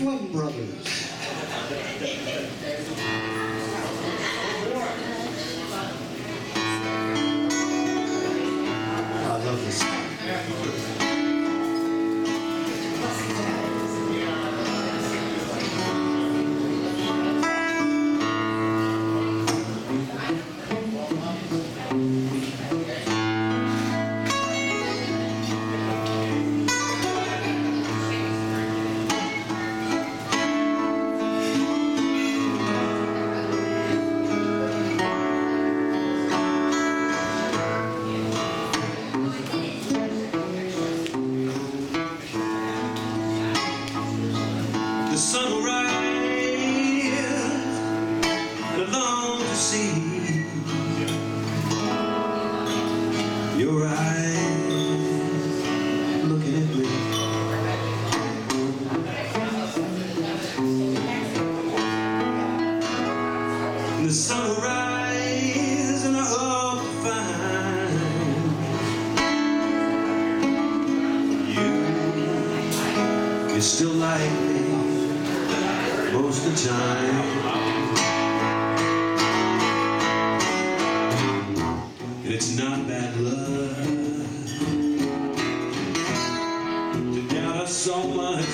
Flynn Brothers. See your eyes looking at me. And the sun will rise and I hope to find you. You still like me most of the time. It's not bad luck to doubt us so much.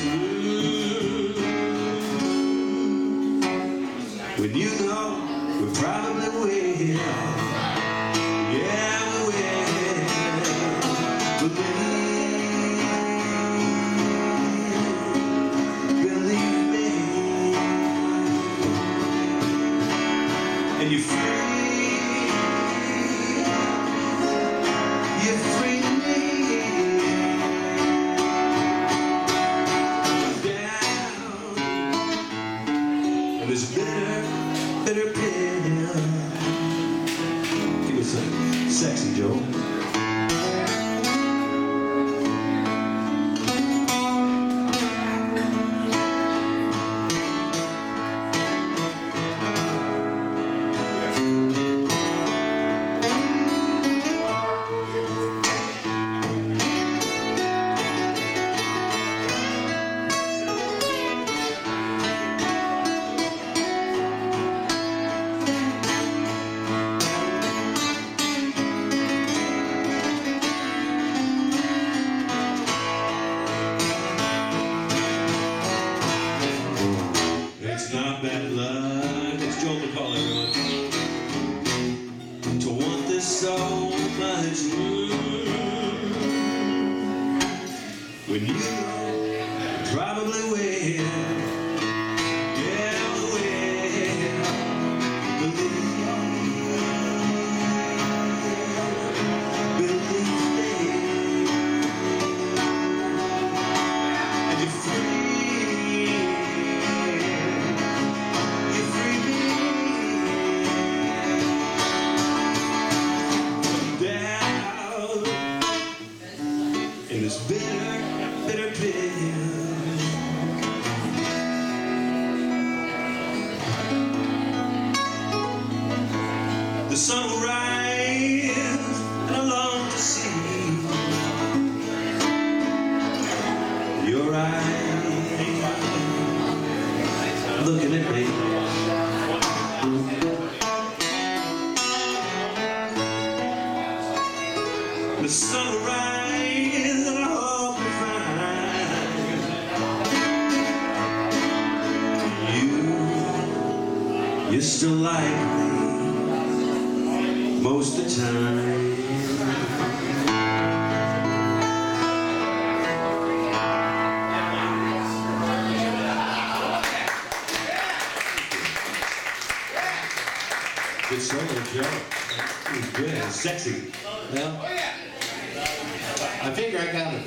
When you know we probably will. Yeah, we will. Believe, believe me. And you're free. Sexy Not bad luck. It's Joel McColl, everyone. To want this so much. When you The sun will rise, and I long to see your eyes looking at me. The sun will rise and I hope to find you. You still like me most of the time. Good solo, Joe. It was good. Sexy. Oh, well, I figure I got it.